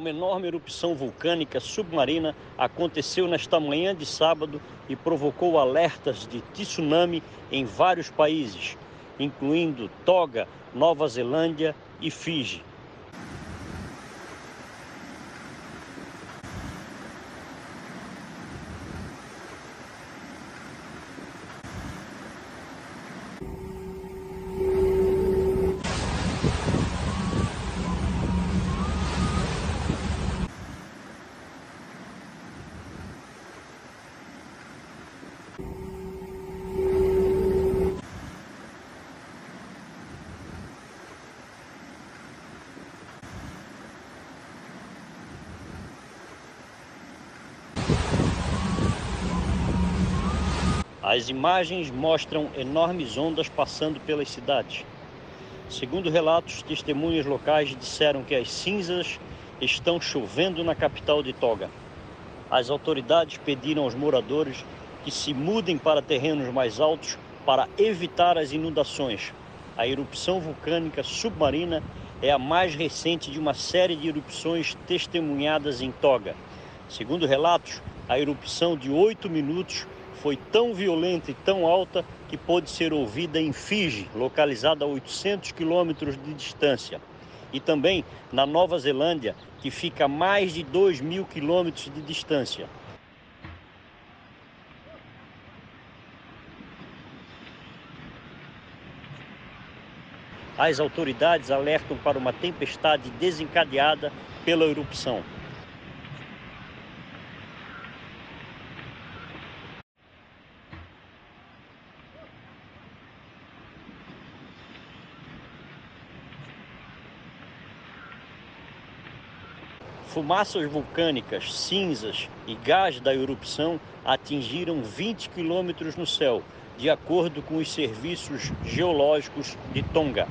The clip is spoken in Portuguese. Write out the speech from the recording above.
Uma enorme erupção vulcânica submarina aconteceu nesta manhã de sábado e provocou alertas de tsunami em vários países, incluindo Toga, Nova Zelândia e Fiji. As imagens mostram enormes ondas passando pelas cidades. Segundo relatos, testemunhas locais disseram que as cinzas estão chovendo na capital de Toga. As autoridades pediram aos moradores que se mudem para terrenos mais altos para evitar as inundações. A erupção vulcânica submarina é a mais recente de uma série de erupções testemunhadas em Toga. Segundo relatos, a erupção de oito minutos foi tão violenta e tão alta que pôde ser ouvida em Fiji, localizada a 800 quilômetros de distância, e também na Nova Zelândia, que fica a mais de 2 mil quilômetros de distância. As autoridades alertam para uma tempestade desencadeada pela erupção. Fumaças vulcânicas, cinzas e gás da erupção atingiram 20 quilômetros no céu, de acordo com os serviços geológicos de Tonga.